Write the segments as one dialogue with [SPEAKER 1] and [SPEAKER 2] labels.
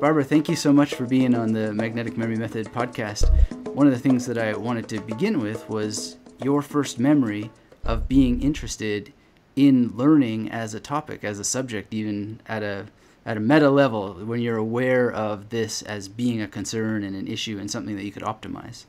[SPEAKER 1] Barbara, thank you so much for being on the Magnetic Memory Method podcast. One of the things that I wanted to begin with was your first memory of being interested in learning as a topic, as a subject, even at a at a meta level, when you're aware of this as being a concern and an issue and something that you could optimize.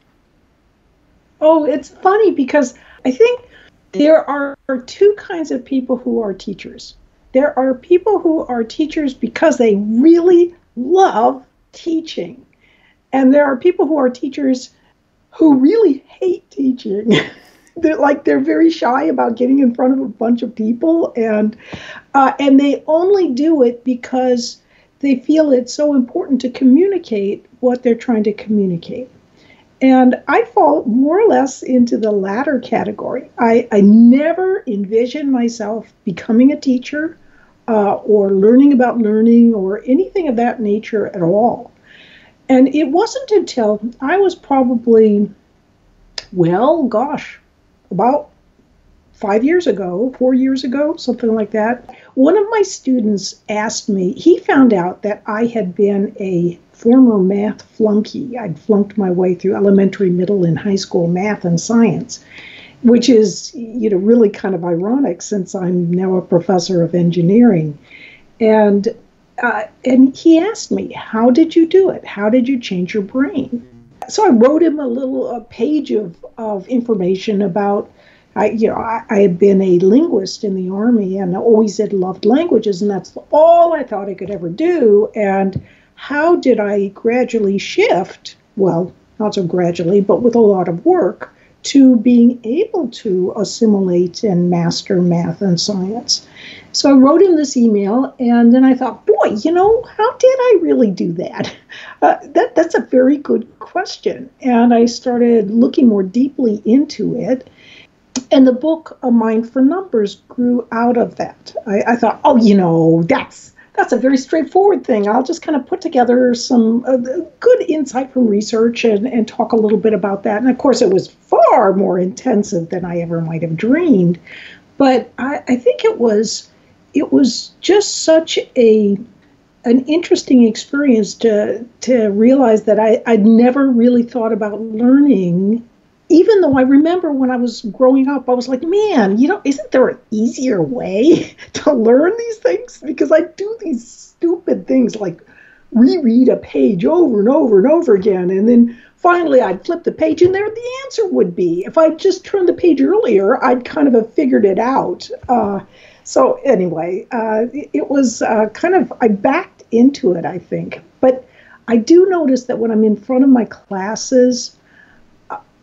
[SPEAKER 2] Oh, it's funny because I think there are two kinds of people who are teachers. There are people who are teachers because they really love teaching. And there are people who are teachers who really hate teaching. they're like they're very shy about getting in front of a bunch of people and uh, and they only do it because they feel it's so important to communicate what they're trying to communicate and I fall more or less into the latter category. I, I never envisioned myself becoming a teacher uh, or learning about learning or anything of that nature at all. And it wasn't until I was probably, well, gosh, about five years ago, four years ago, something like that. One of my students asked me, he found out that I had been a former math flunky. I'd flunked my way through elementary, middle, and high school math and science, which is, you know, really kind of ironic since I'm now a professor of engineering. And uh, and he asked me, "How did you do it? How did you change your brain?" So I wrote him a little a page of of information about. I, you know, I, I had been a linguist in the army and always had loved languages, and that's all I thought I could ever do. And how did I gradually shift? Well, not so gradually, but with a lot of work to being able to assimilate and master math and science. So I wrote him this email, and then I thought, boy, you know, how did I really do that? Uh, that that's a very good question. And I started looking more deeply into it. And the book, A Mind for Numbers, grew out of that. I, I thought, oh, you know, that's that's a very straightforward thing. I'll just kind of put together some uh, good insight from research and, and talk a little bit about that. And of course, it was far more intensive than I ever might have dreamed. But I, I think it was it was just such a an interesting experience to to realize that I, I'd never really thought about learning even though I remember when I was growing up, I was like, man, you know, isn't there an easier way to learn these things? Because I do these stupid things like reread a page over and over and over again. And then finally I'd flip the page and there the answer would be. If I'd just turned the page earlier, I'd kind of have figured it out. Uh, so anyway, uh, it was uh, kind of, I backed into it, I think. But I do notice that when I'm in front of my classes,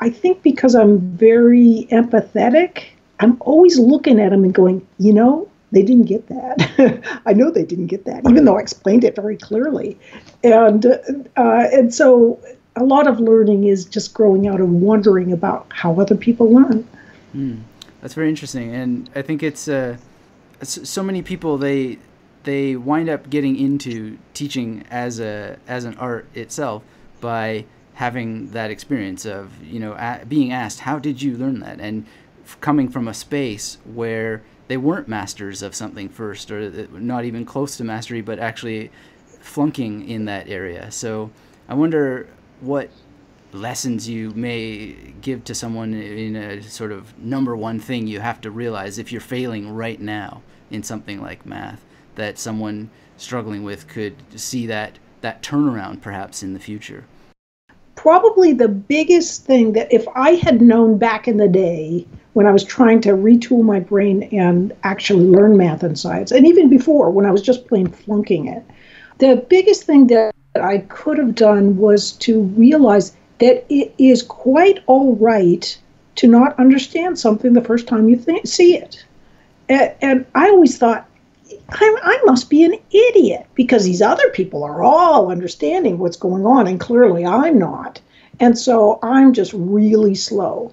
[SPEAKER 2] I think because I'm very empathetic, I'm always looking at them and going, you know, they didn't get that. I know they didn't get that, even though I explained it very clearly. And uh, and so a lot of learning is just growing out of wondering about how other people learn.
[SPEAKER 1] Mm, that's very interesting, and I think it's uh, so many people they they wind up getting into teaching as a as an art itself by having that experience of you know a- being asked how did you learn that? And f- coming from a space where they weren't masters of something first or th- not even close to mastery but actually flunking in that area. So i wonder what lessons you may give to someone in a sort of number one thing you have to realize if you're failing right now in something like math that someone struggling with could see that that turnaround perhaps in the future
[SPEAKER 2] probably the biggest thing that if I had known back in the day when I was trying to retool my brain and actually learn math and science, and even before when I was just plain flunking it, the biggest thing that I could have done was to realize that it is quite all right to not understand something the first time you th- see it. And, and I always thought, I, I must be an idiot because these other people are all understanding what's going on, and clearly I'm not. And so I'm just really slow.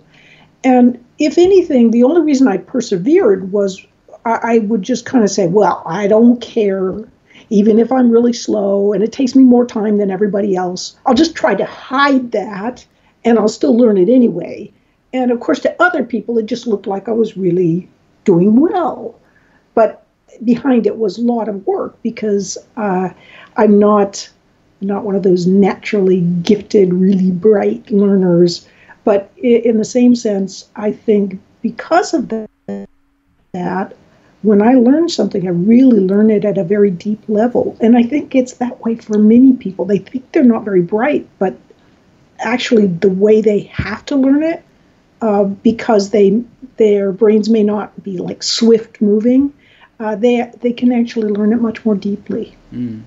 [SPEAKER 2] And if anything, the only reason I persevered was I, I would just kind of say, well, I don't care. Even if I'm really slow and it takes me more time than everybody else, I'll just try to hide that and I'll still learn it anyway. And of course, to other people, it just looked like I was really doing well. But behind it was a lot of work because uh, I'm not not one of those naturally gifted, really bright learners. But in the same sense, I think because of that, when I learn something, I really learn it at a very deep level. And I think it's that way for many people. They think they're not very bright, but actually, the way they have to learn it, uh, because they their brains may not be like swift moving, uh, they they can actually learn it much more deeply.
[SPEAKER 1] Mm.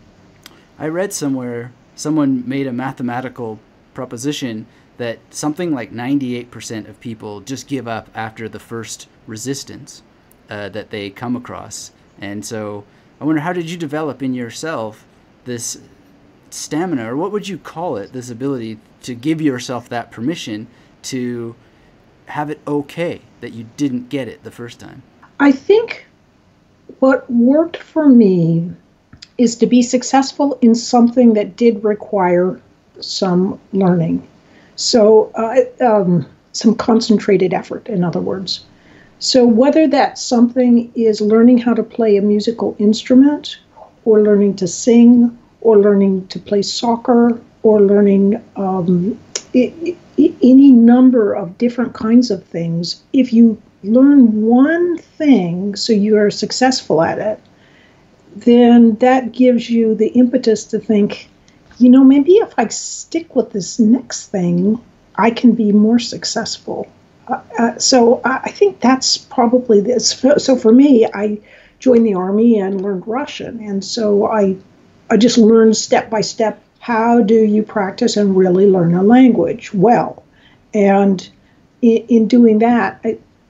[SPEAKER 1] I read somewhere someone made a mathematical proposition that something like 98% of people just give up after the first resistance uh, that they come across. And so I wonder how did you develop in yourself this stamina, or what would you call it, this ability to give yourself that permission to have it okay that you didn't get it the first time?
[SPEAKER 2] I think what worked for me is to be successful in something that did require some learning. So, uh, um, some concentrated effort, in other words. So, whether that something is learning how to play a musical instrument, or learning to sing, or learning to play soccer, or learning um, any number of different kinds of things, if you learn one thing so you are successful at it, then that gives you the impetus to think, you know, maybe if I stick with this next thing, I can be more successful. Uh, uh, so I, think that's probably this. So for me, I joined the army and learned Russian, and so I, I just learned step by step how do you practice and really learn a language well, and in, in doing that,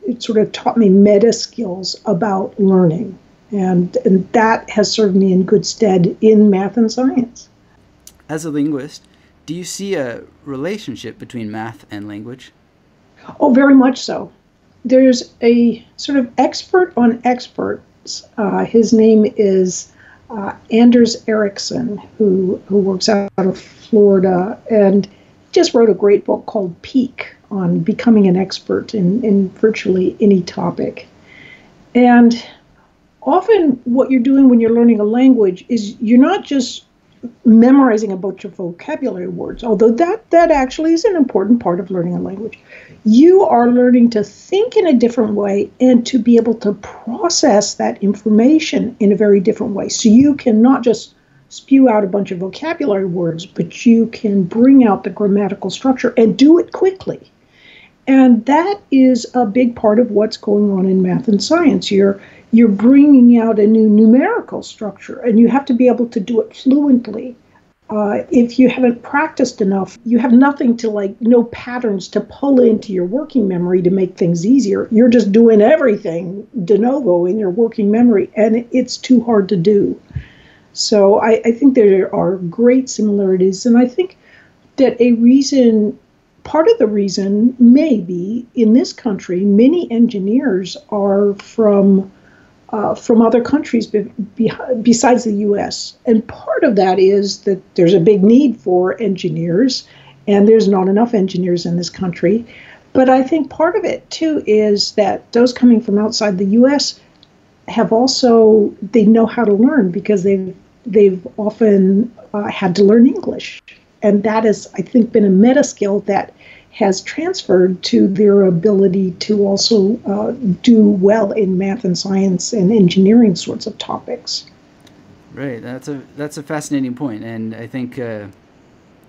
[SPEAKER 2] it sort of taught me meta skills about learning, and and that has served me in good stead in math and science.
[SPEAKER 1] As a linguist, do you see a relationship between math and language?
[SPEAKER 2] Oh, very much so. There's a sort of expert on experts. Uh, his name is uh, Anders Ericsson, who, who works out of Florida, and just wrote a great book called Peak on becoming an expert in, in virtually any topic. And often, what you're doing when you're learning a language is you're not just memorizing a bunch of vocabulary words, although that, that actually is an important part of learning a language. You are learning to think in a different way and to be able to process that information in a very different way. So you can not just spew out a bunch of vocabulary words, but you can bring out the grammatical structure and do it quickly. And that is a big part of what's going on in math and science. You're you're bringing out a new numerical structure, and you have to be able to do it fluently. Uh, if you haven't practiced enough, you have nothing to like, no patterns to pull into your working memory to make things easier. You're just doing everything de novo in your working memory, and it's too hard to do. So I, I think there are great similarities, and I think that a reason part of the reason may be in this country, many engineers are from uh, from other countries be, be, besides the U.S. And part of that is that there's a big need for engineers, and there's not enough engineers in this country. But I think part of it too is that those coming from outside the U.S. have also they know how to learn because they've they've often uh, had to learn English, and that has I think been a meta skill that has transferred to their ability to also uh, do well in math and science and engineering sorts of topics.
[SPEAKER 1] Right, that's a that's a fascinating point, and I think uh,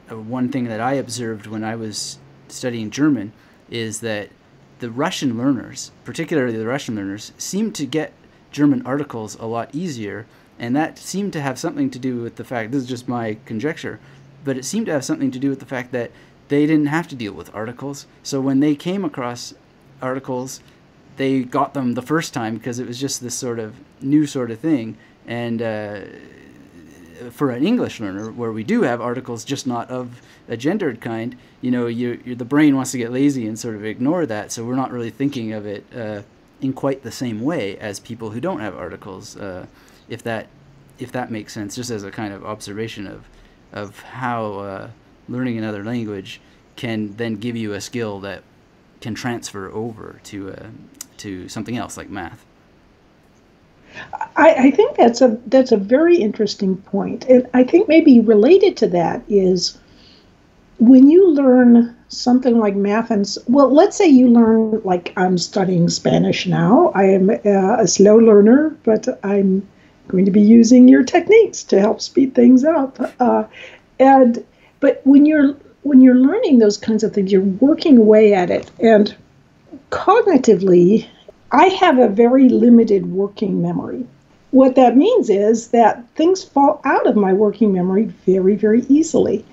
[SPEAKER 1] uh, one thing that I observed when I was studying German is that the Russian learners, particularly the Russian learners, seem to get German articles a lot easier, and that seemed to have something to do with the fact. This is just my conjecture, but it seemed to have something to do with the fact that they didn't have to deal with articles. So when they came across articles, they got them the first time because it was just this sort of new sort of thing. And uh, for an English learner, where we do have articles, just not of a gendered kind, you know, you, the brain wants to get lazy and sort of ignore that. So we're not really thinking of it uh, in quite the same way as people who don't have articles. Uh, if that if that makes sense, just as a kind of observation of of how uh, learning another language can then give you a skill that can transfer over to uh, to something else like math.
[SPEAKER 2] I, I, think that's a that's a very interesting point. and I think maybe related to that is when you learn something like math and well, let's say you learn like I'm studying Spanish now. I am a, a slow learner, but I'm going to be using your techniques to help speed things up. Uh, and but when you're when you're learning those kinds of things, you're working away at it, and cognitively, I have a very limited working memory. What that means is that things fall out of my working memory very, very easily.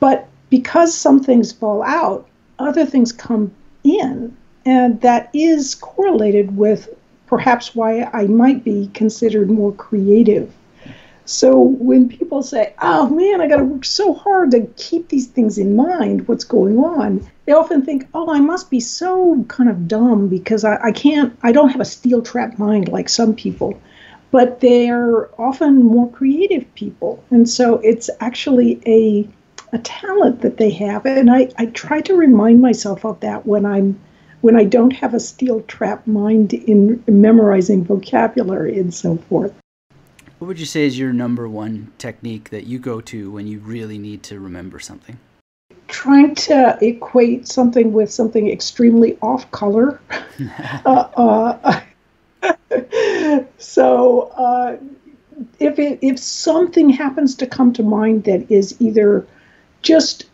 [SPEAKER 2] But because some things fall out, other things come in. And that is correlated with perhaps why I might be considered more creative. So when people say, oh man, I got to work so hard to keep these things in mind, what's going on, they often think, oh, I must be so kind of dumb because I, I can't, I don't have a steel trap mind like some people. But they're often more creative people. And so it's actually a, a talent that they have. And I, I try to remind myself of that when I'm when I don't have a steel trap mind in memorizing vocabulary and so forth.
[SPEAKER 1] What would you say is your number one technique that you go to when you really need to remember something?
[SPEAKER 2] Trying to equate something with something extremely off color. uh, uh, so uh, if it, if something happens to come to mind that is either just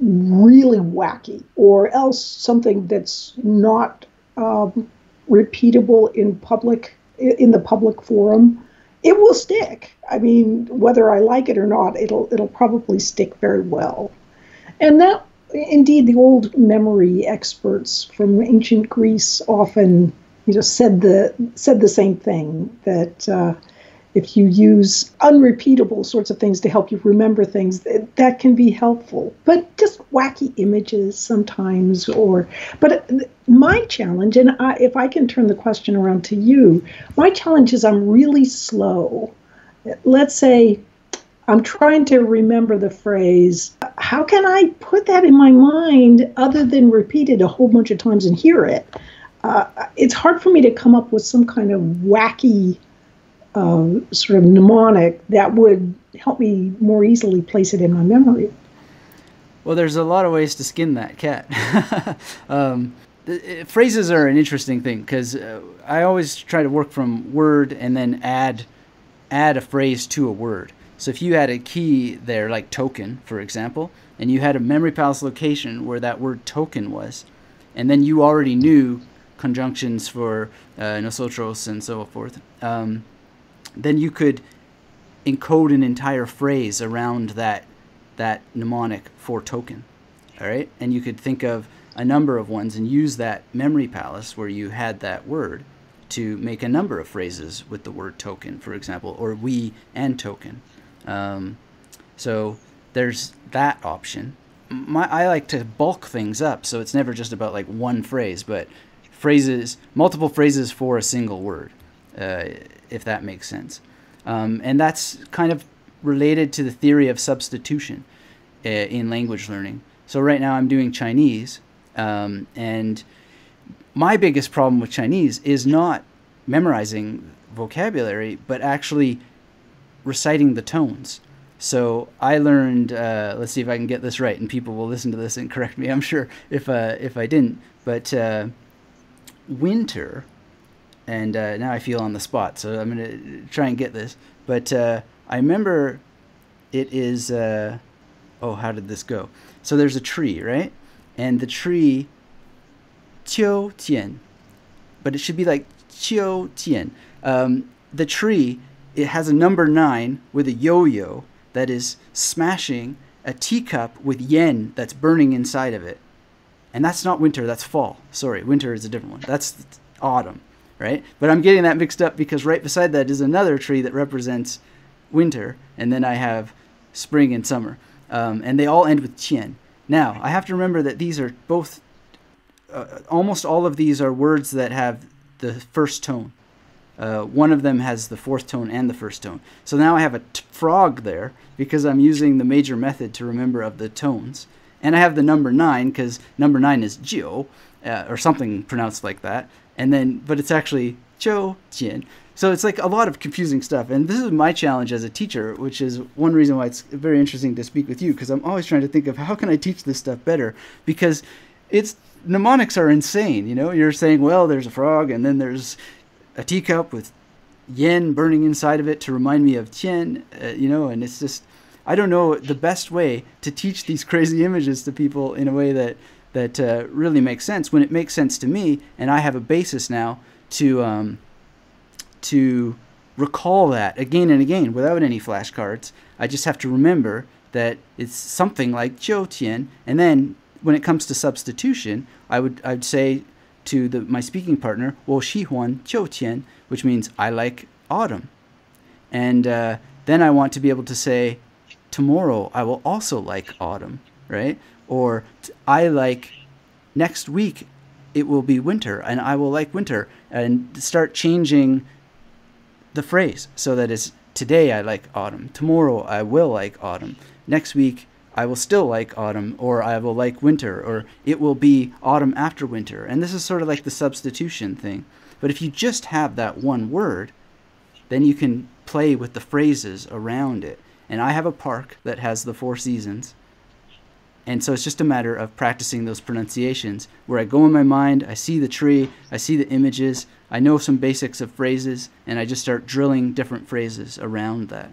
[SPEAKER 2] really wacky, or else something that's not um, repeatable in public in the public forum, it will stick. I mean, whether I like it or not, it'll it'll probably stick very well. And that, indeed, the old memory experts from ancient Greece often, you know, said the said the same thing that. Uh, if you use unrepeatable sorts of things to help you remember things, that can be helpful. But just wacky images sometimes, or but my challenge, and I, if I can turn the question around to you, my challenge is I'm really slow. Let's say I'm trying to remember the phrase. How can I put that in my mind other than repeat it a whole bunch of times and hear it? Uh, it's hard for me to come up with some kind of wacky um, sort of mnemonic that would help me more easily place it in my memory.
[SPEAKER 1] Well, there's a lot of ways to skin that cat. um, the, phrases are an interesting thing because uh, I always try to work from word and then add add a phrase to a word. So if you had a key there, like token, for example, and you had a memory palace location where that word token was, and then you already knew conjunctions for uh, nosotros and so forth. Um, then you could encode an entire phrase around that that mnemonic for token. All right? And you could think of a number of ones and use that memory palace where you had that word to make a number of phrases with the word token, for example, or we and token. Um, so there's that option. My, I like to bulk things up, so it's never just about like one phrase, but phrases, multiple phrases for a single word. Uh, if that makes sense. Um, and that's kind of related to the theory of substitution uh, in language learning. So right now I'm doing Chinese, um, and my biggest problem with Chinese is not memorizing vocabulary, but actually reciting the tones. So I learned. Uh, let's see if I can get this right, and people will listen to this and correct me. I'm sure if uh, if I didn't, but uh, winter and uh, now I feel on the spot, so I'm gonna try and get this. But uh, I remember it is. Uh, oh, how did this go? So there's a tree, right? And the tree, qiu tian, but it should be like qiu tian. Um, the tree, it has a number nine with a yo-yo that is smashing a teacup with yen that's burning inside of it. And that's not winter, that's fall. Sorry, winter is a different one. That's autumn right? But I'm getting that mixed up because right beside that is another tree that represents winter, and then I have spring and summer. Um, and they all end with qian. Now, I have to remember that these are both, uh, almost all of these are words that have the first tone. Uh, one of them has the fourth tone and the first tone. So now I have a t- frog there because I'm using the major method to remember of the tones. And I have the number nine because number nine is jiu, uh, or something pronounced like that and then but it's actually Zhou Jian. So it's like a lot of confusing stuff. And this is my challenge as a teacher, which is one reason why it's very interesting to speak with you because I'm always trying to think of how can I teach this stuff better because it's mnemonics are insane. You know, you're saying, well, there's a frog, and then there's a teacup with yen burning inside of it to remind me of Tian. Uh, you know, and it's just I don't know the best way to teach these crazy images to people in a way that that uh, really makes sense. When it makes sense to me, and I have a basis now to um, to recall that again and again without any flashcards. I just have to remember that it's something like Jiu Tian, and then when it comes to substitution, I would I'd say to the, my speaking partner, "Wo Shi huan jiu tian," which means I like autumn, and uh, then I want to be able to say, "Tomorrow I will also like autumn," right? Or I like next week it will be winter and I will like winter and start changing the phrase so that it's today I like autumn, tomorrow I will like autumn, next week I will still like autumn, or I will like winter, or it will be autumn after winter. And this is sort of like the substitution thing. But if you just have that one word, then you can play with the phrases around it. And I have a park that has the four seasons. And so it's just a matter of practicing those pronunciations where I go in my mind, I see the tree, I see the images, I know some basics of phrases, and I just start drilling different phrases around that.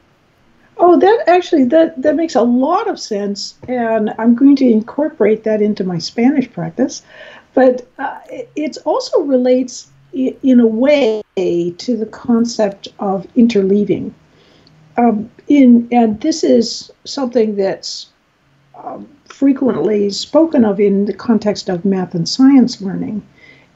[SPEAKER 2] Oh, that actually that that makes a lot of sense, and I'm going to incorporate that into my Spanish practice. But uh, it also relates in a way to the concept of interleaving. Um, in and this is something that's um, frequently spoken of in the context of math and science learning.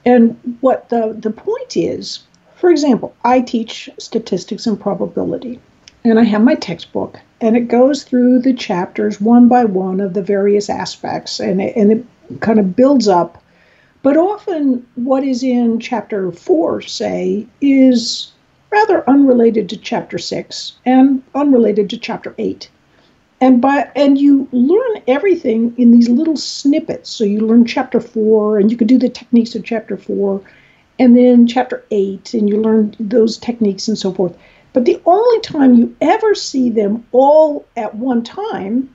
[SPEAKER 2] And what the, the point is, for example, I teach statistics and probability and I have my textbook, and it goes through the chapters one by one of the various aspects, and it, and it kind of builds up. But often, what is in chapter four, say, is rather unrelated to chapter six and unrelated to chapter eight. And by and you learn everything in these little snippets. So you learn chapter four, and you can do the techniques of chapter four, and then chapter eight, and you learn those techniques and so forth. But the only time you ever see them all at one time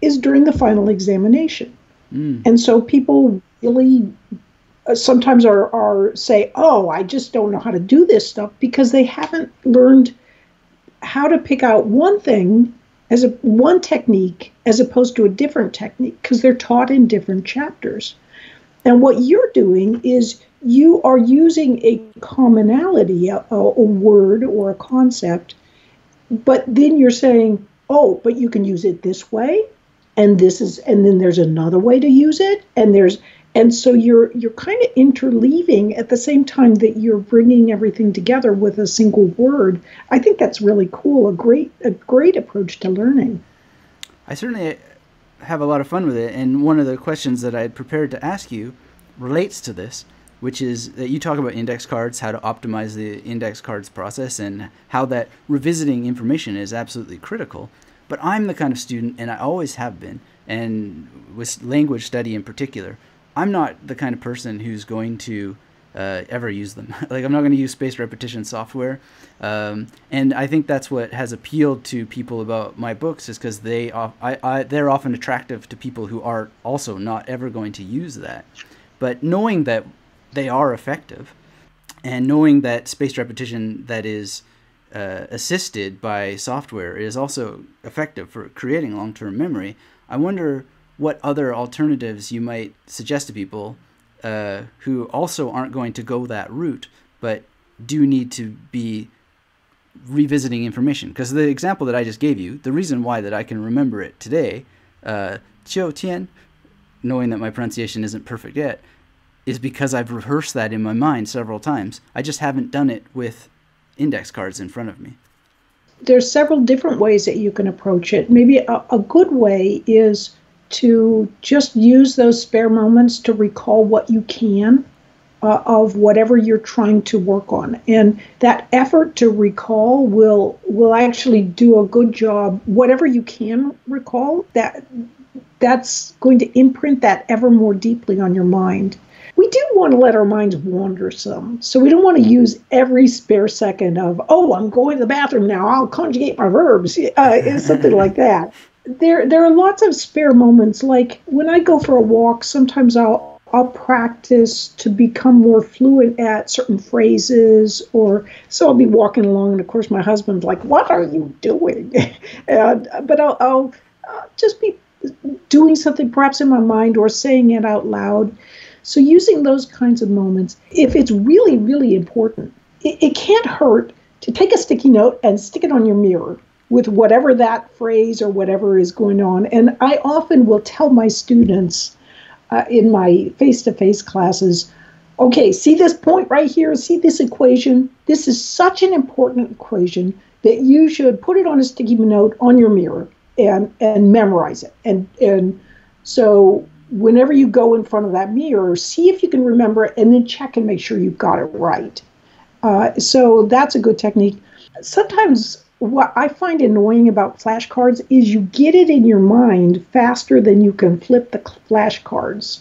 [SPEAKER 2] is during the final examination. Mm. And so people really uh, sometimes are, are say, oh, I just don't know how to do this stuff because they haven't learned how to pick out one thing as a one technique as opposed to a different technique because they're taught in different chapters. And what you're doing is you are using a commonality, a, a, word or a concept, but then you're saying, oh, but you can use it this way, and this is, and then there's another way to use it, and there's, and so you're you're kind of interleaving at the same time that you're bringing everything together with a single word. I think that's really cool. A great a great approach to learning.
[SPEAKER 1] I certainly have a lot of fun with it, and one of the questions that I had prepared to ask you relates to this which is that you talk about index cards, how to optimize the index cards process, and how that revisiting information is absolutely critical. But I'm the kind of student, and I always have been, and with language study in particular, I'm not the kind of person who's going to uh, ever use them. like I'm not going to use spaced repetition software, um, and I think that's what has appealed to people about my books is because they I, I, they're often attractive to people who are also not ever going to use that. But knowing that they are effective. And knowing that spaced repetition that is uh, assisted by software is also effective for creating long term memory, I wonder what other alternatives you might suggest to people uh, who also aren't going to go that route, but do need to be revisiting information. Because the example that I just gave you, the reason why that I can remember it today, uh, Qiu Tian, knowing that my pronunciation isn't perfect yet, is because I've rehearsed that in my mind several times. I just haven't done it with index cards in front of me.
[SPEAKER 2] There's several different ways that you can approach it. Maybe a, a good way is to just use those spare moments to recall what you can uh, of whatever you're trying to work on and that effort to recall will will actually do a good job whatever you can recall that that's going to imprint that ever more deeply on your mind we do want to let our minds wander some. So we don't want to use every spare second of, oh, I'm going to the bathroom now. I'll conjugate my verbs, uh, something like that. There, there are lots of spare moments. Like when I go for a walk, sometimes I'll I'll practice to become more fluent at certain phrases, or so I'll be walking along, and of course my husband's like, "What are you doing?" and but I'll, I'll, I'll just be doing something perhaps in my mind or saying it out loud. So using those kinds of moments, if it's really really important, it, it can't hurt to take a sticky note and stick it on your mirror with whatever that phrase or whatever is going on. And I often will tell my students uh, in my face to face classes okay, see this point right here, see this equation? This is such an important equation that you should put it on a sticky note on your mirror and, and memorize it. And, and so whenever you go in front of that mirror, see if you can remember it and then check and make sure you've got it right. Uh, so that's a good technique. Sometimes what I find annoying about flashcards is you get it in your mind faster than you can flip the flashcards.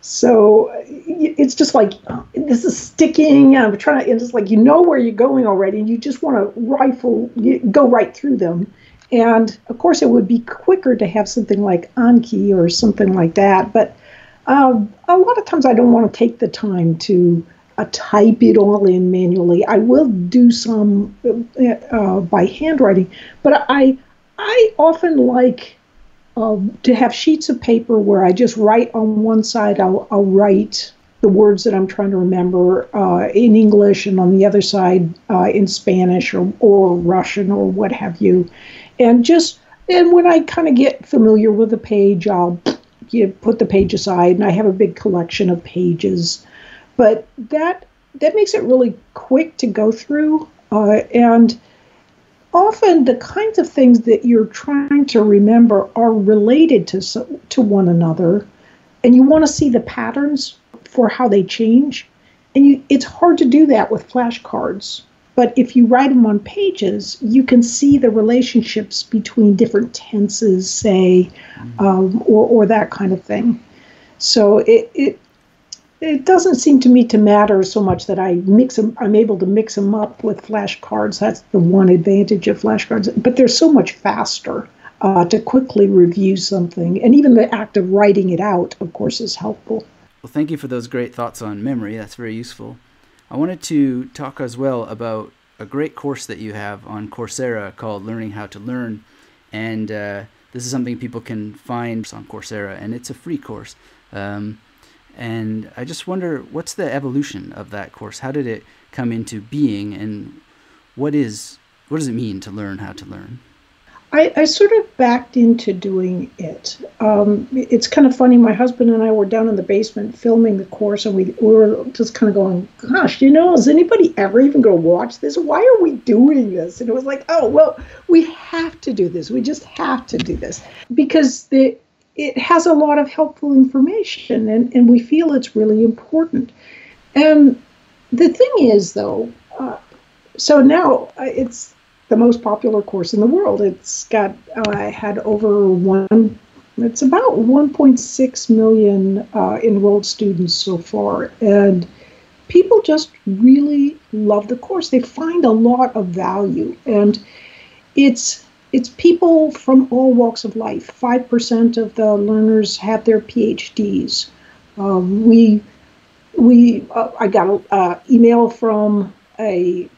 [SPEAKER 2] So it's just like this is sticking. I'm trying to. It's just like you know where you're going already, and you just want to rifle, go right through them. And of course, it would be quicker to have something like Anki or something like that. But um, a lot of times, I don't want to take the time to uh, type it all in manually. I will do some uh, by handwriting, but I I often like uh, to have sheets of paper where I just write on one side. I'll, I'll write the words that I'm trying to remember uh, in English, and on the other side uh, in Spanish or or Russian or what have you, and just and when I kind of get familiar with the page, I'll you put the page aside, and I have a big collection of pages but that that makes it really quick to go through, uh, and often the kinds of things that you're trying to remember are related to to one another, and you want to see the patterns for how they change. And you, it's hard to do that with flashcards. But if you write them on pages, you can see the relationships between different tenses, say, mm-hmm. um, or, or that kind of thing. So it, it it doesn't seem to me to matter so much that I mix them. I'm able to mix them up with flashcards. That's the one advantage of flashcards. But they're so much faster uh, to quickly review something, and even the act of writing it out, of course, is helpful.
[SPEAKER 1] Well, thank you for those great thoughts on memory. That's very useful. I wanted to talk as well about a great course that you have on Coursera called Learning How to Learn, and uh, this is something people can find on Coursera, and it's a free course. Um, and I just wonder what's the evolution of that course? How did it come into being, and what is what does it mean to learn how to learn?
[SPEAKER 2] I, I sort of backed into doing it. Um, it's kind of funny. My husband and I were down in the basement filming the course, and we, we were just kind of going, "Gosh, you know, is anybody ever even going to watch this? Why are we doing this?" And it was like, "Oh, well, we have to do this. We just have to do this because the it has a lot of helpful information and, and we feel it's really important. And the thing is, though, uh, so now uh, it's the most popular course in the world. It's got, uh, I had over one, it's about 1.6 million uh, enrolled students so far. And people just really love the course. They find a lot of value. And it's, it's people from all walks of life. 5% of the learners have their PhDs. Um, we, we, uh, I got an uh, email from a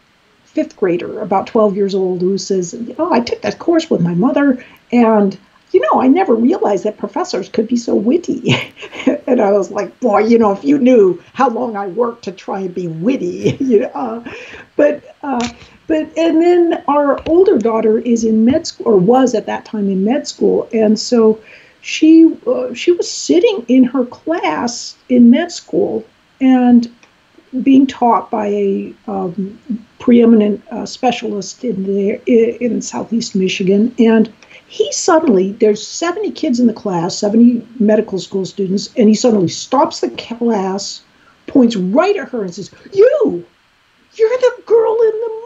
[SPEAKER 2] fifth grader, about 12 years old, who says, Oh, I took that course with my mother, and you know, I never realized that professors could be so witty. and I was like, boy, you know, if you knew how long I worked to try and be witty, you know. Uh, but uh, but and then our older daughter is in med school, or was at that time in med school, and so she uh, she was sitting in her class in med school and being taught by a um, preeminent uh, specialist in in Southeast Michigan, and he suddenly there's 70 kids in the class, 70 medical school students, and he suddenly stops the class, points right at her, and says, "You, you're the girl in the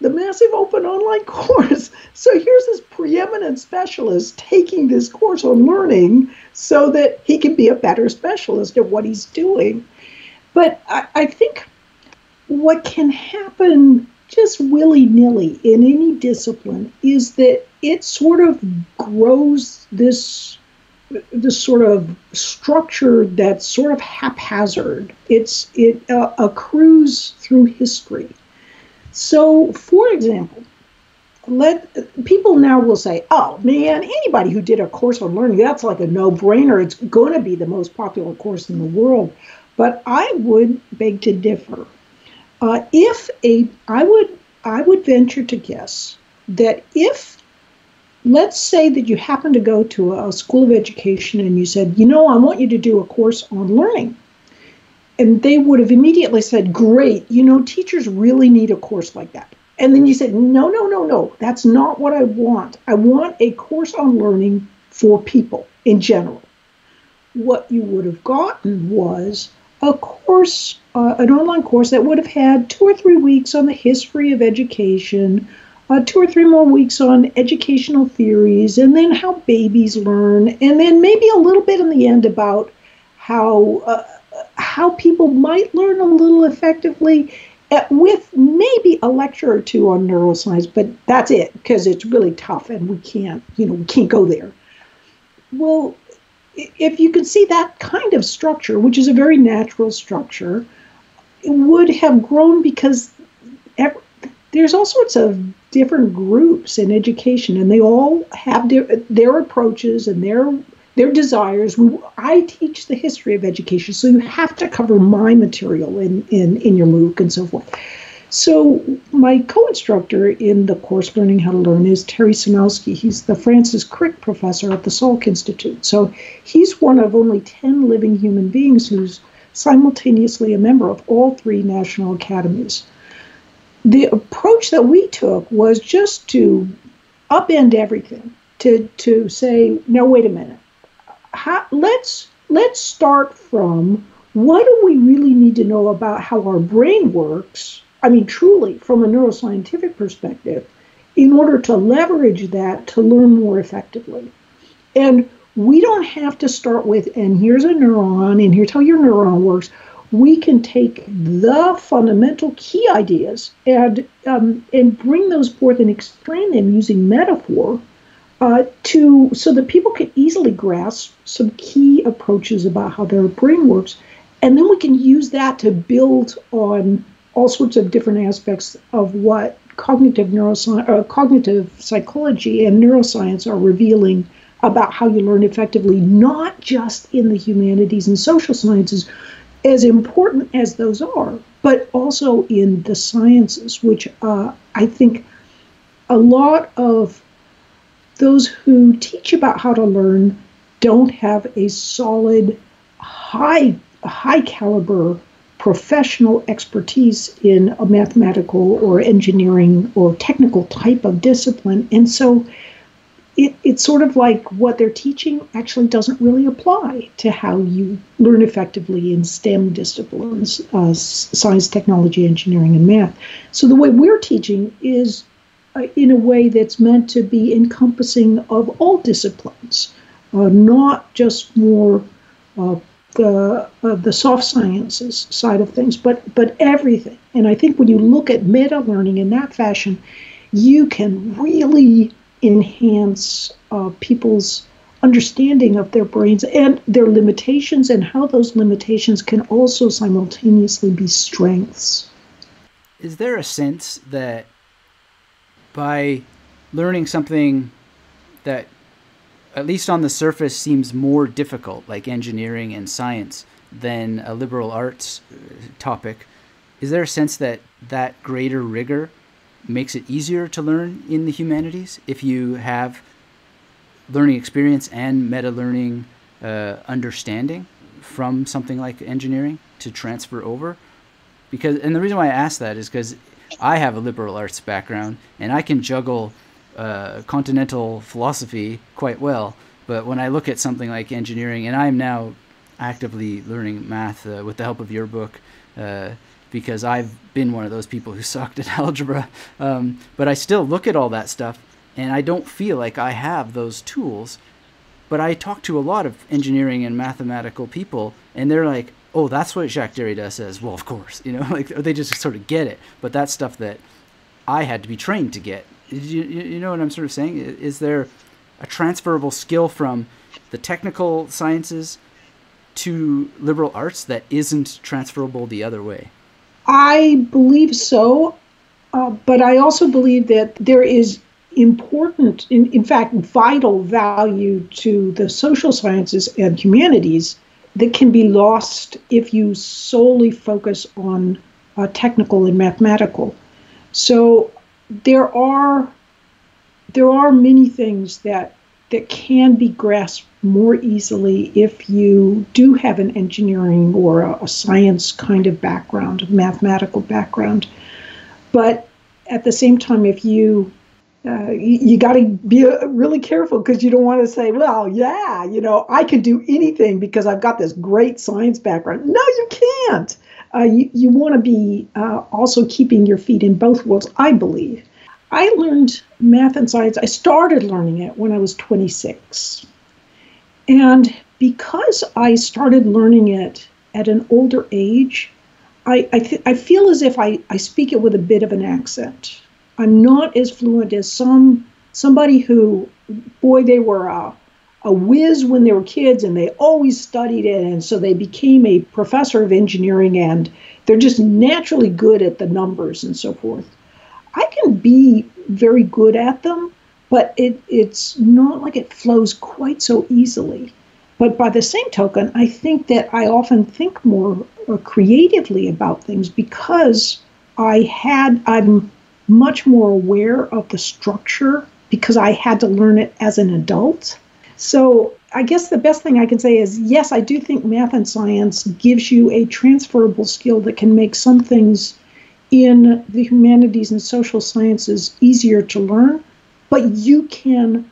[SPEAKER 2] The massive open online course. So here's this preeminent specialist taking this course on learning so that he can be a better specialist at what he's doing. But I, I think what can happen just willy nilly in any discipline is that it sort of grows this this sort of structure that's sort of haphazard. It's it uh, accrues through history. So, for example, let people now will say, "Oh man, anybody who did a course on learning, that's like a no-brainer. It's going to be the most popular course in the world." But I would beg to differ. Uh, if a, I would, I would venture to guess that if, let's say that you happen to go to a school of education and you said, you know, I want you to do a course on learning, and they would have immediately said, great, you know, teachers really need a course like that. And then you said, no, no, no, no, that's not what I want. I want a course on learning for people in general. What you would have gotten was a course, uh, an online course that would have had two or three weeks on the history of education, uh, two or three more weeks on educational theories, and then how babies learn, and then maybe a little bit in the end about how uh, how people might learn a little effectively. At, with maybe a lecture or two on neuroscience, but that's it because it's really tough and we can't, you know, we can't go there. Well, if you could see that kind of structure, which is a very natural structure, it would have grown because every, there's all sorts of different groups in education, and they all have their approaches and their their desires. We, I teach the history of education, so you have to cover my material in, in, in your MOOC and so forth. So my co-instructor in the course Learning How to Learn is Terry Sejnowski. He's the Francis Crick Professor at the Salk Institute. So he's one of only 10 living human beings who's simultaneously a member of all three national academies. The approach that we took was just to upend everything, to, to say, no, wait a minute. How, let's let's start from what do we really need to know about how our brain works I mean, truly, from a neuroscientific perspective, in order to leverage that to learn more effectively. And we don't have to start with, and here's a neuron, and here's how your neuron works. We can take the fundamental key ideas and um, and bring those forth and explain them using metaphor uh, to so that people can easily grasp some key approaches about how their brain works, and then we can use that to build on all sorts of different aspects of what cognitive neuroscience, uh, cognitive psychology, and neuroscience are revealing about how you learn effectively, not just in the humanities and social sciences, as important as those are, but also in the sciences, which uh, I think a lot of those who teach about how to learn don't have a solid, high, high caliber professional expertise in a mathematical or engineering or technical type of discipline. And so it, it's sort of like what they're teaching actually doesn't really apply to how you learn effectively in STEM disciplines uh, science, technology, engineering, and math. So the way we're teaching is in a way that's meant to be encompassing of all disciplines, uh, not just more uh, the uh, the soft sciences side of things, but but everything. And I think when you look at meta learning in that fashion, you can really enhance uh, people's understanding of their brains and their limitations, and how those limitations can also simultaneously be strengths.
[SPEAKER 1] Is there a sense that by learning something that at least on the surface, seems more difficult, like engineering and science, than a liberal arts uh, topic. Is there a sense that that greater rigor makes it easier to learn in the humanities if you have learning experience and meta learning uh, understanding from something like engineering to transfer over? Because, and the reason why I ask that is because I have a liberal arts background and I can juggle uh, continental philosophy quite well. But when I look at something like engineering, and I'm now actively learning math uh, with the help of your book, uh, because I've been one of those people who sucked at algebra. Um, but I still look at all that stuff and I don't feel like I have those tools. But I talk to a lot of engineering and mathematical people, and they're like, "Oh, that's what Jacques Derrida says." Well, of course, you know, like they just sort of get it. But that's stuff that I had to be trained to get. You, you know what I'm sort of saying? Is there a transferable skill from the technical sciences to liberal arts that isn't transferable the other way?
[SPEAKER 2] I believe so, uh, but I also believe that there is important, in, in fact, vital value to the social sciences and humanities that can be lost if you solely focus on uh, technical and mathematical. So there are there are many things that that can be grasped more easily if you do have an engineering or a, a science kind of background, mathematical background. But at the same time, if you uh, you, you got to be uh, really careful because you don't want to say, well, yeah, you know, I can do anything because I've got this great science background. No, you can't. Uh, you you want to be uh, also keeping your feet in both worlds, I believe. I learned math and science, I started learning it when I was 26. And because I started learning it at an older age, I, I, th- I feel as if I, I speak it with a bit of an accent. I'm not as fluent as some somebody who, boy, they were a, a whiz when they were kids and they always studied it, and so they became a professor of engineering and they're just naturally good at the numbers and so forth. I can be very good at them, but it, it's not like it flows quite so easily. But by the same token, I think that I often think more uh, creatively about things because I had I'm much more aware of the structure because I had to learn it as an adult. So I guess the best thing I can say is yes, I do think math and science gives you a transferable skill that can make some things in the humanities and social sciences easier to learn, but you can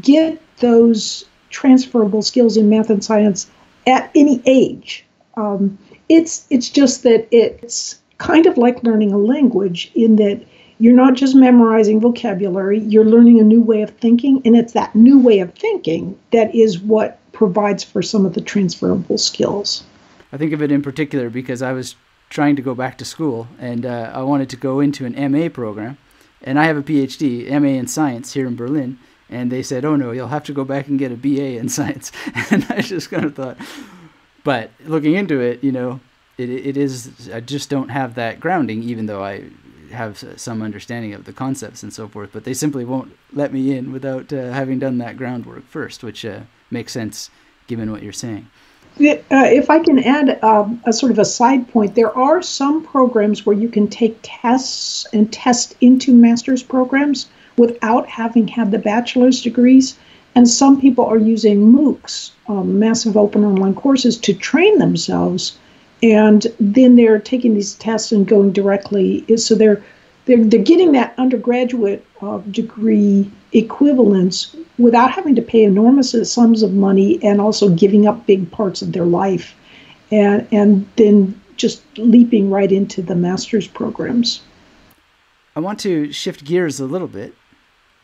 [SPEAKER 2] get those transferable skills in math and science at any age. Um, it's it's just that it's kind of like learning a language in that you're not just memorizing vocabulary, you're learning a new way of thinking, and it's that new way of thinking that is what provides for some of the transferable skills.
[SPEAKER 1] I think of it in particular because I was trying to go back to school, and uh, I wanted to go into an MA program, and I have a PhD, MA in science here in Berlin, and they said, "Oh no, you'll have to go back and get a BA in science," and I just kind of thought, but looking into it, you know, it it is I just don't have that grounding, even though I have some understanding of the concepts and so forth, but they simply won't let me in without uh, having done that groundwork first, which uh, makes sense given what you're saying.
[SPEAKER 2] Uh, if I can add um, a sort of a side point, there are some programs where you can take tests and test into master's programs without having had the bachelor's degrees. And some people are using MOOCs, um, massive open online courses, to train themselves. And then they're taking these tests and going directly. So they're they're, they're getting that undergraduate uh, degree equivalence without having to pay enormous sums of money and also giving up big parts of their life and and then just leaping right into the master's programs.
[SPEAKER 1] I want to shift gears a little bit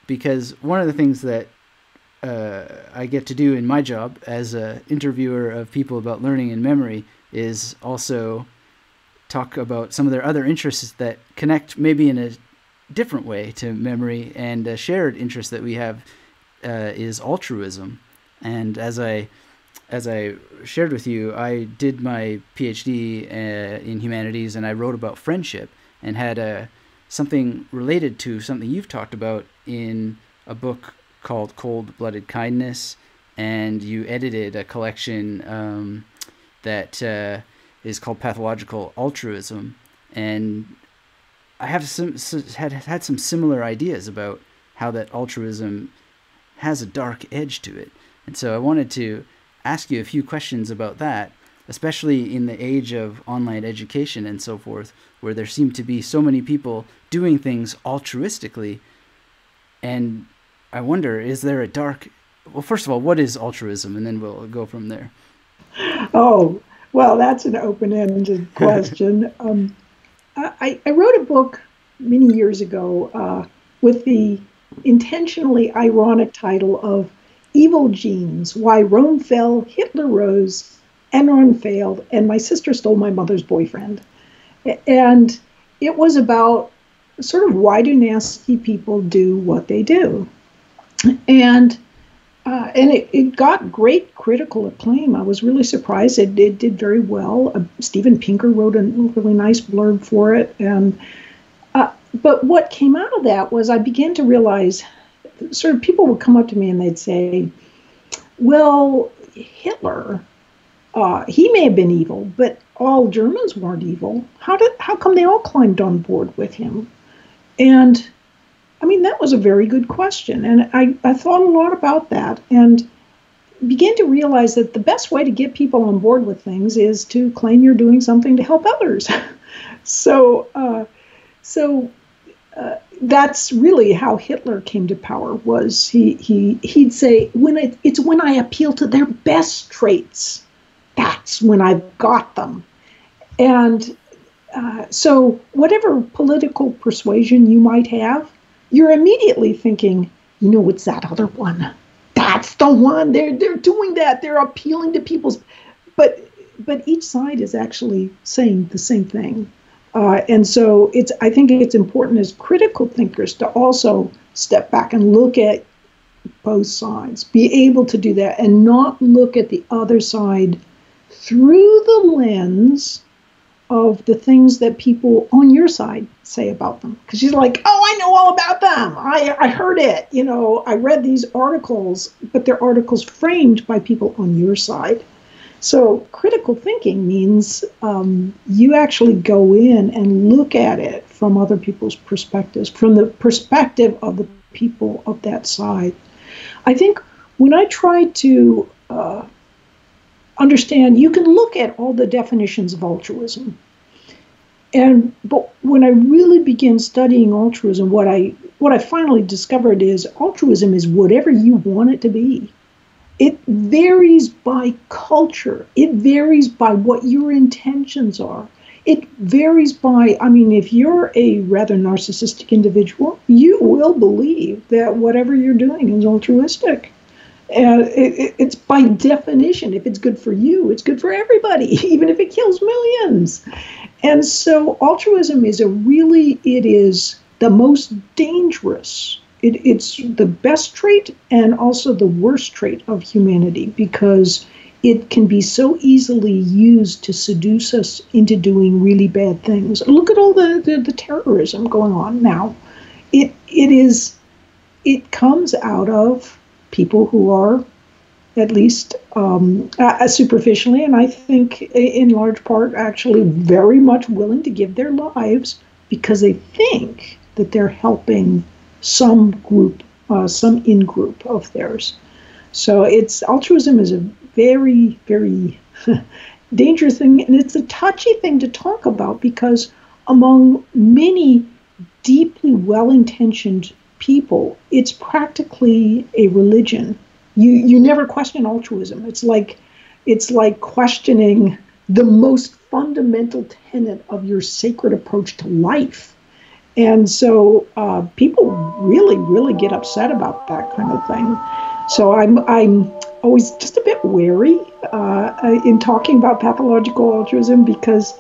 [SPEAKER 1] because one of the things that uh, I get to do in my job as an interviewer of people about learning and memory is also talk about some of their other interests that connect maybe in a different way to memory and a shared interest that we have uh, is altruism. And as I as I shared with you, I did my PhD uh, in humanities and I wrote about friendship and had a something related to something you've talked about in a book called Cold Blooded Kindness, and you edited a collection um, that uh, is called Pathological Altruism, and I have some had had some similar ideas about how that altruism has a dark edge to it, and so I wanted to ask you a few questions about that, especially in the age of online education and so forth, where there seem to be so many people doing things altruistically, and I wonder, is there a dark well, first of all, what is altruism? And then we'll go from there.
[SPEAKER 2] Oh, well, that's an open-ended question. um, I, I, wrote a book many years ago uh, with the intentionally ironic title of "Evil Genes: Why Rome Fell, Hitler Rose, Enron Failed, and My Sister Stole My Mother's Boyfriend." And it was about sort of why do nasty people do what they do, and uh, and it, it got great critical acclaim. I was really surprised. It, it did very well. Uh, Steven Pinker wrote a really nice blurb for it. And uh, but what came out of that was I began to realize, sort of people would come up to me and they'd say, "Well, Hitler, uh, he may have been evil, but all Germans weren't evil. How did how come they all climbed on board with him?" And I mean, that was a very good question. And I, I thought a lot about that and began to realize that the best way to get people on board with things is to claim you're doing something to help others. so, uh, so uh, that's really how Hitler came to power. Was he he he'd say when it, it's when I appeal to their best traits, that's when I've got them, and uh, so whatever political persuasion you might have, you're immediately thinking, you know, it's that other one. That's the one. They're they're doing that. They're appealing to people's, but but each side is actually saying the same thing. Uh, and so it's I think it's important as critical thinkers to also step back and look at both sides, be able to do that, and not look at the other side through the lens of the things that people on your side say about them. Because she's like, oh, I know all about them. I, I heard it. You know, I read these articles, but they're articles framed by people on your side. So critical thinking means um, you actually go in and look at it from other people's perspectives, from the perspective of the people of that side. I think when I try to uh, understand you can look at all the definitions of altruism. And but when i really begin studying altruism what i what i finally discovered is altruism is whatever you want it to be. It varies by culture. It varies by what your intentions are. It varies by i mean if you're a rather narcissistic individual you will believe that whatever you're doing is altruistic and it, it's by definition, if it's good for you, it's good for everybody, even if it kills millions. And so altruism is a really, it is the most dangerous. It, it's the best trait and also the worst trait of humanity because it can be so easily used to seduce us into doing really bad things. Look at all the, the, the terrorism going on now. It it is it comes out of people who are at least um, superficially, and I think in large part actually very much willing to give their lives because they think that they're helping some group, uh, some in group of theirs. So it's altruism is a very, very dangerous thing, and it's a touchy thing to talk about because among many deeply well-intentioned people, it's practically a religion. You you never question altruism. It's like it's like questioning the most fundamental tenet of your sacred approach to life. And so uh, people really, really get upset about that kind of thing. So I'm I'm always just a bit wary uh, in talking about pathological altruism because